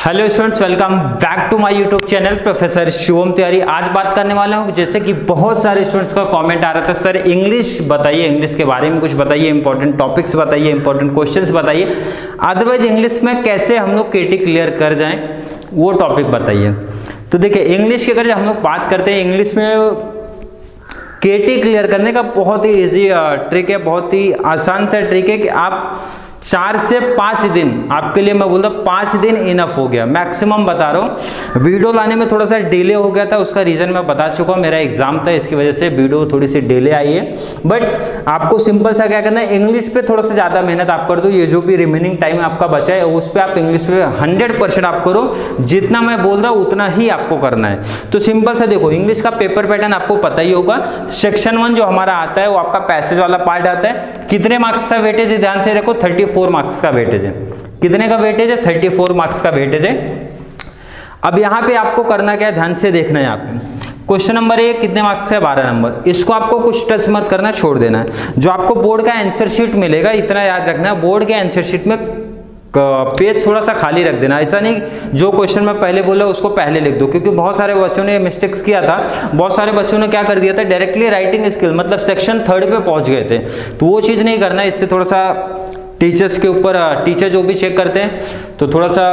Hello students, welcome back to my YouTube channel, professor Shivam Tiwari. आज बात करने वाला हूँ, जैसे कि बहुत सारे स्टूडेंट्स का कमेंट आ रहा था। सर इंग्लिश बताइए इंग्लिश के बारे में कुछ बताइए इंपॉर्टेंट टॉपिक्स बताइए इंपॉर्टेंट क्वेश्चंस बताइए। अदरवाइज़ इंग्लिश में कैसे हम लोग केटी क्लियर कर जाएँ, वो टॉपिक बताइए। तो देखिए इंग्लिश की अगर हम लोग बात करते हैं इंग्लिश में केटी क्लियर करने का बहुत ही ईजी ट्रिक है, बहुत ही आसान सा ट्रिक है कि आप चार से पाँच दिन, आपके लिए मैं बोलता पाँच दिन इनफ हो गया। मैक्सिमम बता रहा हूँ। वीडियो लाने में थोड़ा सा डिले हो गया था, उसका रीज़न मैं बता चुका हूँ। मेरा एग्ज़ाम था, इसकी वजह से वीडियो थोड़ी सी डिले आई है। बट आपको सिंपल सा क्या करना है इंग्लिश पे थोड़ा सा ज़्यादा मेहनत आप कर दो। ये जो भी रिमेनिंग टाइम आपका बचा है, उस पर आप इंग्लिश पे हंड्रेड आप करो। जितना मैं बोल रहा हूँ, उतना ही आपको करना है। तो सिंपल सा देखो इंग्लिश का पेपर पैटर्न आपको पता ही होगा। सेक्शन वन जो हमारा आता है, वो आपका पैसेज वाला पार्ट आता है। कितने मार्क्स का वेटेज ध्यान से देखो थर्टी फोर मार्क्स का वेटेज है। कितने का वेटेज है? थर्टी फोर मार्क्स का वेटेज है। अब यहाँ पे आपको करना क्या है? ध्यान से देखना है आपको क्वेश्चन नंबर एक, कितने मार्क्स है? बारह नंबर इसको आपको कुछ टच मत करना, छोड़ देना है। जो आपको बोर्ड का आंसर शीट मिलेगा, इतना याद रखना है। बोर्ड के आंसर शीट में पेज थोड़ा सा खाली रख देना। ऐसा नहीं जो क्वेश्चन मैं पहले बोला, उसको पहले लिख दो। क्योंकि बहुत सारे बच्चों ने मिस्टेक्स किया था। बहुत सारे बच्चों ने क्या कर दिया था? डायरेक्टली राइटिंग स्किल मतलब सेक्शन थर्ड पे पहुँच गए थे। तो वो चीज़ नहीं करना, इससे थोड़ा सा टीचर्स के ऊपर टीचर जो भी चेक करते हैं तो थोड़ा सा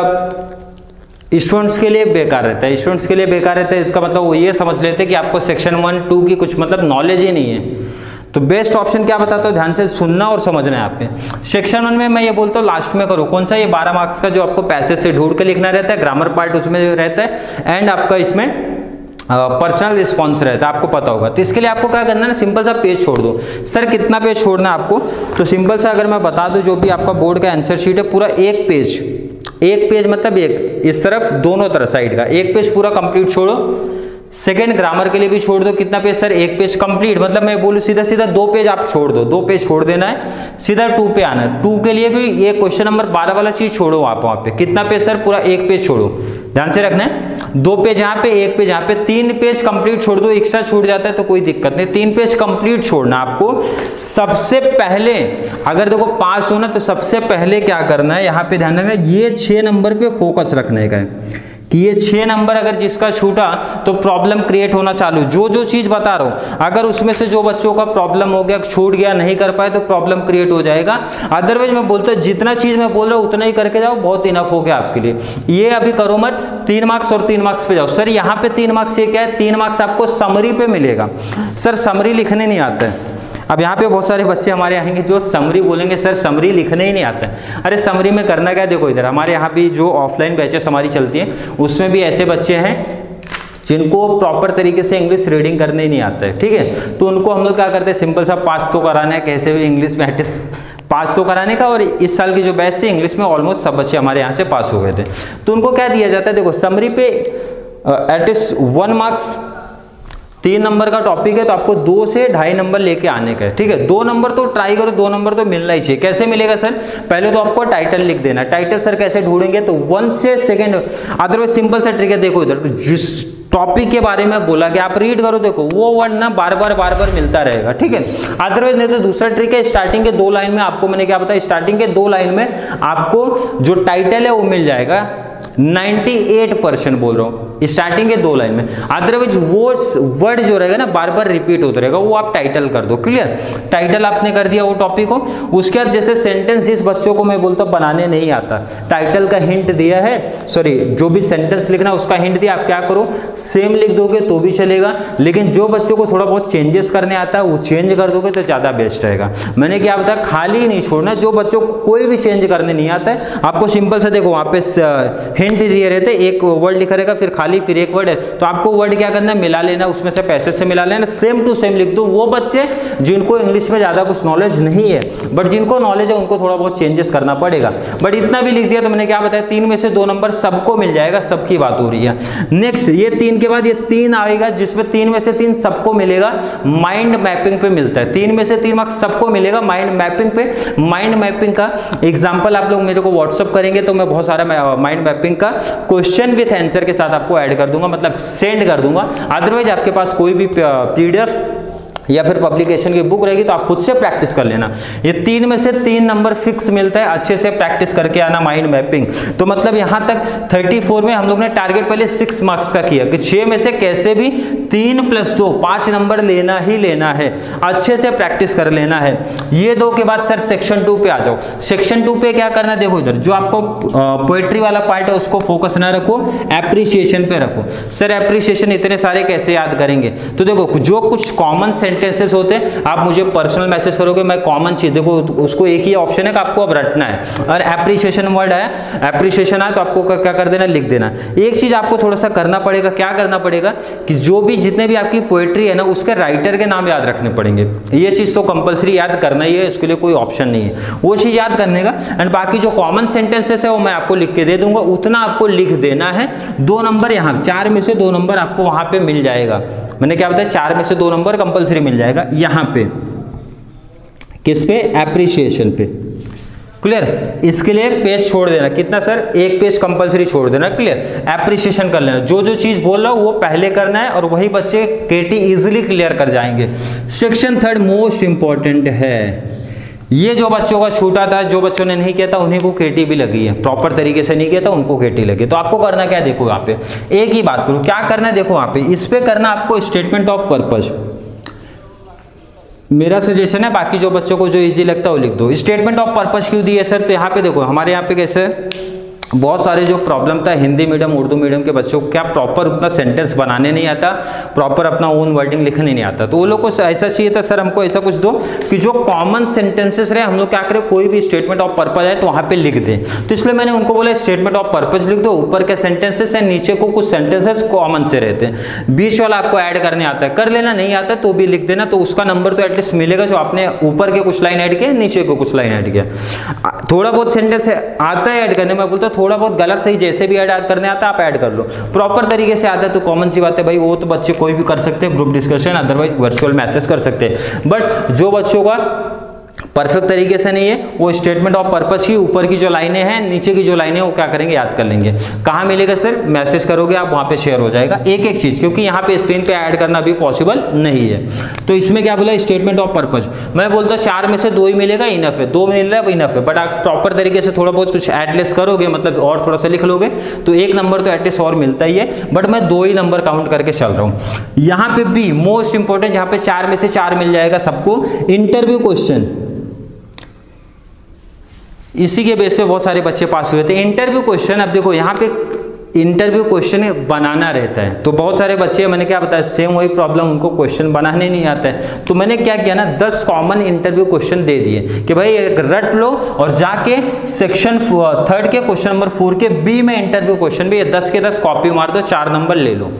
स्टूडेंट्स के लिए बेकार रहता है। स्टूडेंट्स के लिए बेकार रहता है, इसका मतलब वो ये समझ लेते हैं कि आपको सेक्शन वन टू की कुछ मतलब नॉलेज ही नहीं है। तो बेस्ट ऑप्शन क्या बताता हूँ? ध्यान से सुनना और समझना है आपने सेक्शन वन में मैं ये बोलता हूँ लास्ट में करो। कौन सा? ये 12 मार्क्स का जो आपको पैसे से ढूंढ के लिखना रहता है ग्रामर पार्ट उसमें रहता है एंड आपका इसमें पर्सनल रिस्पॉन्स रहता है, आपको पता होगा। तो इसके लिए आपको क्या करना है ना सिंपल सा पेज छोड़ दो। सर कितना पेज छोड़ना है आपको? तो सिंपल सा अगर मैं बता दूँ, जो भी आपका बोर्ड का आंसर शीट है, पूरा एक पेज एक पेज मतलब एक, इस तरफ़, दोनों तरफ़ साइड का। एक पेज पूरा कंप्लीट छोड़ो। सेकेंड ग्रामर के लिए भी छोड़ दो। कितना पेज सर एक पेज कंप्लीट मतलब मैं बोलूँ सीधा सीधा दो पेज आप छोड़ दो। दो पेज छोड़ देना है। सीधा टू पे आना है। टू के लिए भी ये क्वेश्चन नंबर बारह वाला चीज़ छोड़ो आप वहाँ पे। कितना पेज सर पूरा एक पेज छोड़ो। ध्यान से रखना है। दो पेज यहाँ पे, एक पेज यहाँ पे। तीन पेज कंप्लीट छोड़ दो एक्स्ट्रा छूट जाता है तो कोई दिक्कत नहीं। तीन पेज कंप्लीट छोड़ना आपको। सबसे पहले, अगर देखो पास होना तो सबसे पहले क्या करना है? यहाँ पे ध्यान रखना ये छह नंबर पे फोकस रखने का है। ये छह नंबर अगर जिसका छूटा तो प्रॉब्लम क्रिएट होना चालू। जो जो चीज़ बता रहा हूँ, अगर उसमें से जो बच्चों का प्रॉब्लम हो गया, छूट गया, नहीं कर पाए तो प्रॉब्लम क्रिएट हो जाएगा। अदरवाइज़ मैं बोलता हूँ, जितना चीज़ मैं बोल रहा हूँ, उतना ही करके जाओ, बहुत इनफ हो गया आपके लिए। ये अभी करो मत, तीन मार्क्स और तीन मार्क्स पे जाओ। सर यहाँ पे तीन मार्क्स ये क्या है? तीन मार्क्स आपको समरी पे मिलेगा। सर समरी लिखने नहीं आता। है अब यहाँ पे बहुत सारे बच्चे हमारे आएँगे जो समरी बोलेंगे, सर, समरी लिखने ही नहीं आता है। अरे, समरी में करना क्या देखो इधर, हमारे यहाँ भी जो ऑफलाइन बैचेस हमारी चलती हैं, उसमें भी ऐसे बच्चे हैं जिनको प्रॉपर तरीके से इंग्लिश रीडिंग करने ही नहीं आता है ठीक है? तो उनको हम लोग क्या करते हैं? सिंपल सा पास तो कराना है, कैसे भी इंग्लिश में पास तो कराने का, और इस साल की जो बैच थी इंग्लिश में ऑलमोस्ट सब बच्चे हमारे यहाँ से पास हो गए थे। तो उनको क्या दिया जाता है? देखो, समरी पे एटलीस्ट वन मार्क्स तीन नंबर का टॉपिक है तो आपको दो से ढाई नंबर लेके आने का है, ठीक है? दो नंबर तो ट्राई करो, दो नंबर तो मिलना ही चाहिए। कैसे मिलेगा, सर? पहले तो आपको टाइटल लिख देना। टाइटल सर, कैसे ढूंढेंगे? तो वन से सेकेंड अदरवाइज़ सिंपल सा ट्रिक है, देखो इधर। तो जिस टॉपिक के बारे में बोला कि आप रीड करो, देखो, वो वर्ड ना बार बार बार बार मिलता रहेगा, ठीक है? अदरवाइज़ नहीं तो दूसरा ट्रिक है स्टार्टिंग के दो लाइन में आपको मैंने क्या बताया स्टार्टिंग के दो लाइन में आपको जो टाइटल है, वो मिल जाएगा। 98 परसेंट बोल रहा हूँ। स्टार्टिंग के दो लाइन में। अदरवाइज़ वो वर्ड जो रहेगा ना बार बार रिपीट होता रहेगा, वो आप टाइटल कर दो। क्लियर टाइटल आपने कर दिया वो टॉपिक को। उसके बाद जैसे सेंटेंस जिस बच्चों को मैं बोलता बनाने नहीं आता। टाइटल का हिंट दिया है। सॉरी जो भी सेंटेंस लिखना, उसका हिंट दिया। आप क्या करो? सेम लिख दोगे तो भी चलेगा। लेकिन जो बच्चों को थोड़ा बहुत चेंजेस करने आता है, वो चेंज कर दोगे तो ज़्यादा बेस्ट रहेगा। मैंने क्या बताया? खाली नहीं छोड़ना। जो बच्चों को कोई भी चेंज करने नहीं आता है, आपको सिंपल से देखो, वहाँ पे हिंट दिए रहते एक वर्ड लिखा रहेगा, फिर खाली, फिर एक वर्ड है। तो आपको वर्ड क्या करना है? मिला लेना, उसमें से पैसे से मिला लेना सेम टू सेम लिख दो। वो बच्चे जिनको इंग्लिश में ज़्यादा कुछ नॉलेज नहीं है बट जिनको नॉलेज है, उनको थोड़ा बहुत चेंजेस करना पड़ेगा। बट इतना भी लिख दिया तो मैंने क्या बताया? तीन में से दो नंबर सबको मिल जाएगा, सबकी बात हो रही है। नेक्स्ट ये तीन के बाद ये तीन आएगा, जिसमें तीन में से तीन सबको मिलेगा माइंड मैपिंग पे मिलता है। तीन में से तीन मार्क्स सबको मिलेगा माइंड मैपिंग पे। माइंड मैपिंग का एग्ज़ाम्पल आप लोग मेरे को व्हाट्सअप करेंगे तो मैं बहुत सारा माइंड मैपिंग का क्वेश्चन विथ आंसर के साथ आपको ऐड कर दूँगा मतलब सेंड कर दूँगा। अदरवाइज़ आपके पास कोई भी पीडीएफ या फिर पब्लिकेशन की बुक रहेगी तो आप खुद से प्रैक्टिस कर लेना। ये तीन में से तीन नंबर फिक्स मिलता है, अच्छे से प्रैक्टिस करके आना माइंड मैपिंग तो मतलब यहाँ तक 34 में हम लोग ने टारगेट पहले सिक्स मार्क्स का किया कि छह में से कैसे भी तीन प्लस दो, पाँच नंबर लेना ही लेना है। अच्छे से प्रैक्टिस कर लेना है। ये दो के बाद सर सेक्शन टू पे आ जाओ। सेक्शन टू पे क्या करना देखो इधर, जो आपको पोएट्री वाला पार्ट है, उसको फोकस ना रखो एप्रिसिएशन पे रखो। सर एप्रिसिएशन इतने सारे कैसे याद करेंगे? तो देखो, जो कुछ कॉमन सेंटेंसेस होते हैं। आप मुझे पर्सनल मैसेज करोगे, मैं कॉमन चीज़, देखो, उसको एक ही ऑप्शन है कि आपको अब रटना है। और एप्रिसिएशन वर्ड है एप्रिसिएशन है तो आपको क्या कर देना लिख देना एक चीज़ आपको थोड़ा सा करना पड़ेगा, क्या करना पड़ेगा? कि जो भी, जितने भी आपकी पोएट्री है ना, उसके राइटर के नाम याद रखने पड़ेंगे। ये चीज़ तो कंपलसरी याद करना ही है, इसके लिए कोई ऑप्शन नहीं है। वो चीज़ याद करने का एंड बाकी जो कॉमन सेंटेंसेस है, वो मैं आपको लिख के दे दूँगा। उतना आपको लिख देना है। दो नंबर यहाँ, चार में से दो नंबर आपको वहाँ पे मिल जाएगा। मैंने क्या बताया, चार में से दो नंबर कंपलसरी मिल जाएगा, यहाँ पे। किस पे? एप्रिसिएशन पे। क्लियर इसके लिए पेज छोड़ देना। कितना सर एक पेज कंपलसरी छोड़ देना। क्लियर एप्रिसिएशन कर लेना। जो जो चीज़ बोल रहा हूँ, वो पहले करना है और वही बच्चे केटी इजिली क्लियर कर जाएँगे। सेक्शन थर्ड मोस्ट इंपॉर्टेंट है। ये जो बच्चों का छूटा था, जो बच्चों ने नहीं किया था, उन्हीं को केटी भी लगी है। प्रॉपर तरीके से नहीं किया था, उनको केटी लगी तो आपको करना क्या देखो यहाँ पे। एक ही बात करो, क्या करना है देखो वहाँ पे। इस पे करना आपको स्टेटमेंट ऑफ़ पर्पज मेरा सजेशन है, बाकी जो बच्चों को जो इजी लगता है, वो लिख दो। स्टेटमेंट ऑफ़ पर्पज क्यों दी है सर तो यहाँ पे देखो, हमारे यहाँ पे कैसे बहुत सारे जो प्रॉब्लम था, हिंदी मीडियम उर्दू मीडियम के बच्चों को क्या प्रॉपर उतना सेंटेंस बनाने नहीं आता प्रॉपर अपना ओन वर्डिंग लिखने नहीं आता। तो वो लोग को ऐसा चाहिए था, सर, हमको ऐसा कुछ दो कि जो कॉमन सेंटेंसेस रहे, हम लोग क्या करें, कोई भी स्टेटमेंट ऑफ़ पर्पज है तो वहाँ पे लिख दें। तो इसलिए मैंने उनको बोला स्टेटमेंट ऑफ़ पर्पज लिख दो, ऊपर के सेंटेंसेस है, नीचे को कुछ सेंटेंसेस कॉमन से रहते हैं। बीच वाला आपको ऐड करने आता है, कर लेना, नहीं आता तो भी लिख देना तो उसका नंबर तो एटलीस्ट मिलेगा जो आपने ऊपर के कुछ लाइन ऐड किया, नीचे को कुछ लाइन ऐड किया। थोड़ा बहुत सेंटेंस आता है ऐड करने, में बोलता थोड़ा बहुत गलत सही जैसे भी ऐड करने आता है, आप ऐड कर लो। प्रॉपर तरीके से आता है तो कॉमन सी बात है, भाई, वो तो बच्चे कोई भी कर सकते हैं group discussion otherwise virtual message कर सकते हैं। बट जो बच्चों का परफेक्ट तरीके से नहीं है, वो स्टेटमेंट ऑफ़ पर्पस की ऊपर की जो लाइनें हैं, नीचे की जो लाइनें वो क्या करेंगे, याद कर लेंगे। कहाँ मिलेगा सर मैसेज करोगे आप, वहाँ पे शेयर हो जाएगा। एक एक चीज़, क्योंकि यहाँ पे स्क्रीन पे ऐड करना भी पॉसिबल नहीं है। तो इसमें क्या बोला स्टेटमेंट ऑफ़ पर्पज मैं बोलता चार में से दो ही मिलेगा इनफ है। दो मिल रहा है इनफ है। बट आप प्रॉपर तरीके से थोड़ा बहुत कुछ एडलेस करोगे मतलब और थोड़ा सा लिख लोगे तो एक नंबर तो एटलीस्ट और मिलता ही है। बट मैं दो ही नंबर काउंट करके चल रहा हूँ। यहाँ पे भी मोस्ट इंपॉर्टेंट यहाँ पे चार में से चार मिल जाएगा सबको इंटरव्यू क्वेश्चन इसी के बेस पे बहुत सारे बच्चे पास हुए थे। इंटरव्यू क्वेश्चन अब देखो यहाँ पे इंटरव्यू क्वेश्चन बनाना रहता है। तो बहुत सारे बच्चे मैंने क्या बताया सेम वही प्रॉब्लम उनको क्वेश्चन बनाने नहीं आता है। तो मैंने क्या किया ना, दस कॉमन इंटरव्यू क्वेश्चन दे दिए कि भाई एक रट लो और जाके सेक्शन थर्ड के क्वेश्चन नंबर फोर के बी में इंटरव्यू क्वेश्चन भी, दस के दस कॉपी मार दो, चार नंबर ले लो।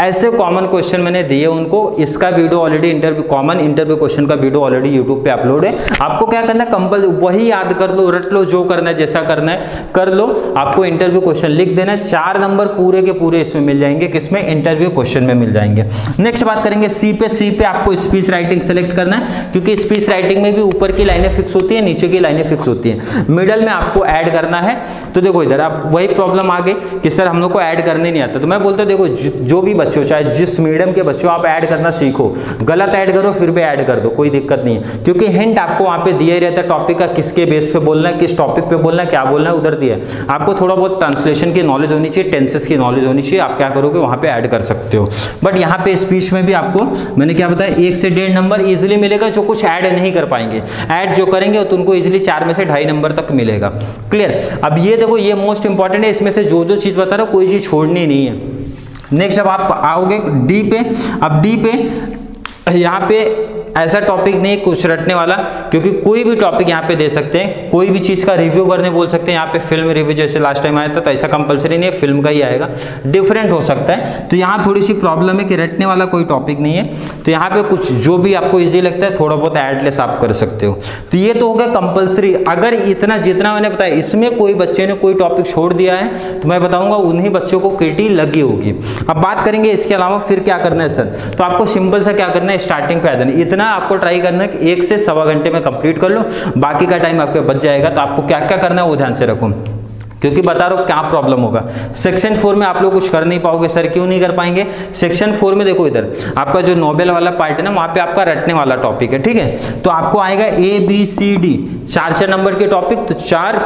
ऐसे कॉमन क्वेश्चन मैंने दिए उनको, इसका video already interview common interview question का वीडियो ऑलरेडी यूट्यूब पे अपलोड है। आपको क्या करना है? कंपल वही याद कर लो रट लो, जो करना है, जैसा करना है, कर लो। आपको इंटरव्यू क्वेश्चन लिख देना है। चार नंबर पूरे के पूरे इसमें मिल जाएँगे, किसमें? इंटरव्यू क्वेश्चन में मिल जाएँगे। नेक्स्ट बात करेंगे सी पे सी पे आपको स्पीच राइटिंग सेलेक्ट करना है, क्योंकि स्पीच राइटिंग में भी ऊपर की लाइनें फिक्स होती है, नीचे की लाइनें फिक्स होती है। मिडल में आपको ऐड करना है। तो देखो इधर आप, वही प्रॉब्लम आ गई कि सर हम लोग को ऐड करने नहीं आता। तो मैं बोलता देखो, जो भी बच्चों, चाहे जिस मीडियम के बच्चों, आप ऐड करना सीखो। गलत ऐड करो, फिर भी ऐड कर दो, कोई दिक्कत नहीं है। क्योंकि हिंट आपको वहाँ पे दिया ही रहता है टॉपिक का किसके बेस पे बोलना है, किस टॉपिक पे बोलना है, क्या बोलना है, उधर दिया है। आपको थोड़ा बहुत ट्रांसलेशन की नॉलेज होनी चाहिए टेंसेस की नॉलेज होनी चाहिए, आप क्या करोगे, वहाँ पे ऐड कर सकते हो। बट यहाँ पे स्पीच में भी आपको, मैंने क्या बताया, एक से डेढ़ नंबर इजिली मिलेगा, जो कुछ ऐड नहीं कर पाएँगे। ऐड जो करेंगे तो उनको इजिली चार में से ढाई नंबर तक मिलेगा। क्लियर अब ये देखो, ये मोस्ट इंपॉर्टेंट है, इसमें से जो जो चीज़ बता रहा हूँ, कोई चीज़ छोड़नी नहीं है। नेक्स्ट अब आप आओगे डी पे। अब डी पे यहाँ पे ऐसा टॉपिक नहीं कुछ रटने वाला, क्योंकि कोई भी टॉपिक यहाँ पे दे सकते हैं, कोई भी चीज़ का रिव्यू करने बोल सकते हैं, यहाँ पे फ़िल्म रिव्यू जैसे लास्ट टाइम आया था तो ऐसा कंपलसरी नहीं है फ़िल्म का ही आएगा। डिफरेंट हो सकता है। तो यहाँ थोड़ी सी प्रॉब्लम है कि रटने वाला कोई टॉपिक नहीं है। तो यहाँ पे कुछ जो भी आपको ईजी लगता है थोड़ा बहुत एडलेस आप कर सकते हो। तो ये तो हो गया कंपल्सरी अगर इतना जितना मैंने बताया, इसमें कोई बच्चे ने कोई टॉपिक छोड़ दिया है तो मैं बताऊँगा, उन्हीं बच्चों को केटी लगी होगी। अब बात करेंगे इसके अलावा फिर क्या करना है, सर? तो आपको सिंपल सा क्या करना है स्टार्टिंग पे आ जाना इतना आपको ट्राई करना है कि एक से सवा घंटे में कंप्लीट कर लो, बाकी का टाइम आपके बच जाएगा तो आपको क्या क्या करना है वो ध्यान से रखो। क्योंकि बता रहा हूँ क्या प्रॉब्लम होगा। सेक्शन फोर में आप लोग कुछ कर नहीं पाओगे सर क्यों नहीं कर पाएँगे? सेक्शन फोर में देखो इधर, आपका जो नोबेल वाला पार्ट है ना, वहाँ पे आपका रटने वाला टॉपिक है, ठीक है? तो आपको आएगा ए बी सी डी चार चार नंबर के टॉपिक तो चार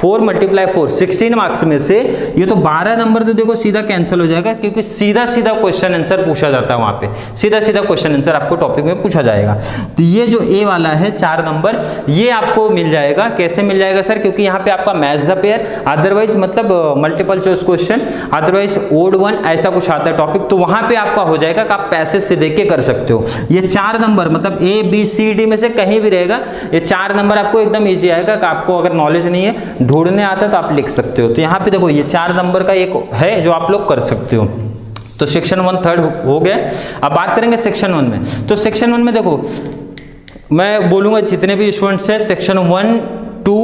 four multiply four sixteen marks में से, ये तो बारह नंबर तो देखो सीधा कैंसिल हो जाएगा, क्योंकि सीधा सीधा क्वेश्चन आंसर पूछा जाता है वहाँ पे। सीधा सीधा क्वेश्चन आंसर आपको टॉपिक में पूछा जाएगा। तो ये जो ए वाला है, चार नंबर ये आपको मिल जाएगा। कैसे मिल जाएगा सर क्योंकि यहाँ पे आपका मैच द पेयर अदरवाइज़ मतलब multiple choice question otherwise odd one ऐसा कुछ आता है टॉपिक तो वहाँ पे आपका हो जाएगा कि आप पैसे से देख के कर सकते हो। ये चार नंबर मतलब ए बी सी डी में से कहीं भी रहेगा, ये चार नंबर आपको एकदम ईजी आएगा कि आपको अगर नॉलेज नहीं है, ढूँढने आता है तो आप लिख सकते हो। तो यहाँ पे देखो, ये चार नंबर का एक है जो आप लोग कर सकते हो। तो सेक्शन वन थर्ड हो गया। अब बात करेंगे सेक्शन वन में। तो सेक्शन वन में देखो, मैं बोलूँगा जितने भी स्टूडेंट्स है section one two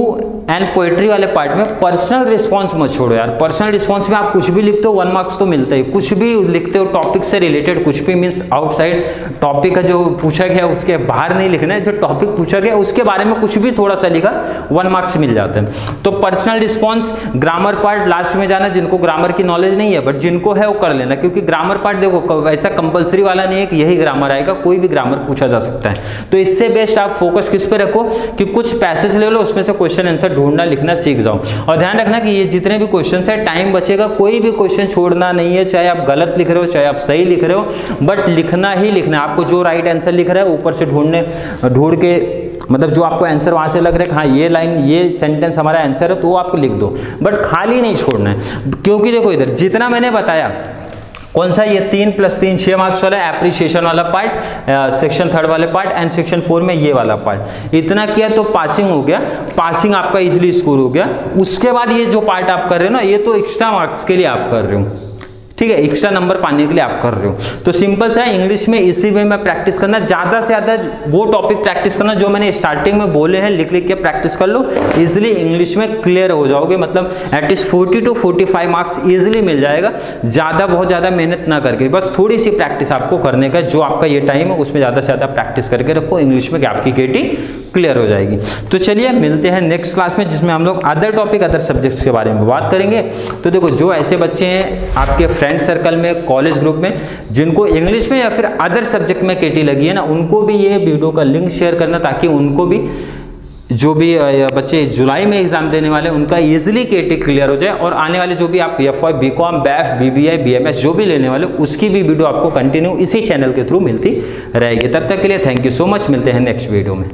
and poetry वाले पार्ट में पर्सनल रिस्पॉन्स मत छोड़ो यार। पर्सनल रिस्पॉन्स में आप कुछ भी लिखते हो वन मार्क्स तो मिलता ही। कुछ भी लिखते हो टॉपिक से रिलेटेड कुछ भी मीन्स आउटसाइड टॉपिक का जो पूछा गया, उसके बाहर नहीं लिखना है। जो टॉपिक पूछा गया, उसके बारे में कुछ भी थोड़ा सा लिखा वन मार्क्स मिल जाते हैं। तो personal response grammar part last में जाना, जिनको ग्रामर की नॉलेज नहीं है बट जिनको है, वो कर लेना। क्योंकि ग्रामर पार्ट देखो वैसा कंपलसरी वाला नहीं है कि यही ग्रामर आएगा, कोई भी ग्रामर पूछा जा सकता है। तो इससे बेस्ट आप फोकस किस पे रखो कि कुछ पैसेज ले लो, उसमें से क्वेश्चन आंसर ढूंढना, लिखना सीख जाओ और ध्यान रखना कि ये जितने भी क्वेश्चन है टाइम बचेगा, कोई भी क्वेश्चन छोड़ना नहीं है, चाहे आप गलत लिख रहे हो, चाहे आप सही लिख रहे हो बट लिखना ही लिखना आपको जो राइट आंसर लिख रहा है, ऊपर से ढूँढने, ढूंढ के मतलब जो आपको आंसर वहाँ से लग रहा है हाँ ये लाइन ये सेंटेंस हमारा आंसर है तो वो आपको लिख दो। बट खाली नहीं छोड़ना है। क्योंकि देखो इधर, जितना मैंने बताया कौन सा ये तीन प्लस तीन छह मार्क्स वाला एप्रिसिएशन वाला पार्ट सेक्शन थर्ड वाले पार्ट एंड सेक्शन फोर में ये वाला पार्ट इतना किया तो पासिंग हो गया। पासिंग आपका इजिली स्कोर हो गया। उसके बाद ये जो पार्ट आप कर रहे हो ना, ये तो एक्स्ट्रा मार्क्स के लिए आप कर रहे हो। ठीक है एक्स्ट्रा नंबर पाने के लिए आप कर रहे हो। तो सिंपल सा है इंग्लिश में इसी वे में प्रैक्टिस करना, ज़्यादा से ज़्यादा वो टॉपिक प्रैक्टिस करना जो मैंने स्टार्टिंग में बोले हैं लिख लिख के प्रैक्टिस कर लो इजिली इंग्लिश में क्लियर हो जाओगे। मतलब at least 40 to 45 marks easily मिल जाएगा। ज़्यादा, बहुत ज़्यादा मेहनत ना करके, बस थोड़ी सी प्रैक्टिस आपको करने का, जो आपका ये टाइम है, उसमें ज़्यादा से ज़्यादा प्रैक्टिस करके रखो। इंग्लिश में आपकी केटी क्लियर हो जाएगी। तो चलिए मिलते हैं नेक्स्ट क्लास में, जिसमें हम लोग अदर टॉपिक अदर सब्जेक्ट्स के बारे में बात करेंगे। तो देखो, जो ऐसे बच्चे हैं आपके फ्रेंड सर्कल में कॉलेज ग्रुप में, जिनको इंग्लिश में या फिर अदर सब्जेक्ट में केटी लगी है ना, उनको भी ये वीडियो का लिंक शेयर करना, ताकि उनको भी जो भी बच्चे जुलाई में एग्ज़ाम देने वाले, उनका इजीली केटी क्लियर हो जाए, और आने वाले जो भी आप F Y B com BAF B B I B M S जो भी लेने वाले, उसकी भी वीडियो आपको कंटिन्यू इसी चैनल के थ्रू मिलती रहेगी। तब तक के लिए थैंक यू सो मच मिलते हैं नेक्स्ट वीडियो में।